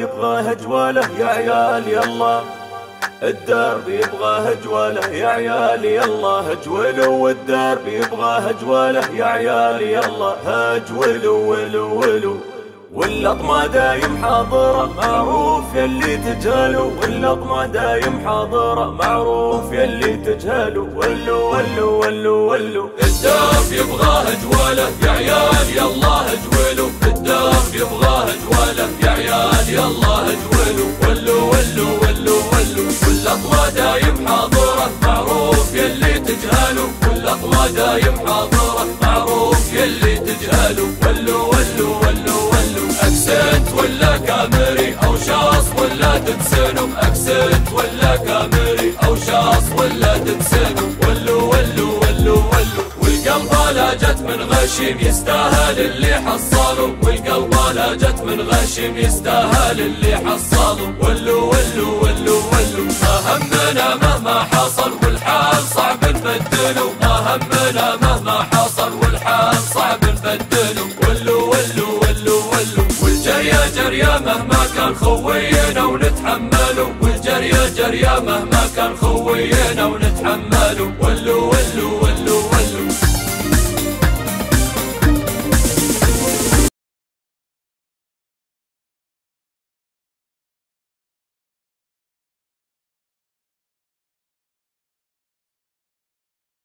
يبغى هجواله يا عيال يلا. الدرب يبغى هجواله يا عيال يلا. هجولوا والدرب يبغى هجواله يا عيال يلا. هجولوا ولو ولو واللطمة دايم حاضرة معروف يلي تجهلوا واللطمة دايم حاضرة معروف يلي تجهلوا ولو ولو ولو ولو. الدرب يبغى هجواله يا عيال. تجهلوا واللطمة دايم حاضرة معروف. يلي تجهلوا ولو ولو ولو ولو أكسنت ولا كاميري أو شاص ولا تنسنوا. أكسنت ولا كاميري أو شاص ولا تنسنوا. ولو ولو ولو ولو والقلب لا جت من غشيم يستاهل اللي حصله والقلب لا جت من غشيم يستاهل اللي حصله ولو ولو همنا مهما حصل والحال صعب نبدله. ولو ولو ولو ولو. والجريا جريا مهما كان خوينا ونتحمله. والجريا جريا مهما كان خوينا ونتحمله. ولو ولو.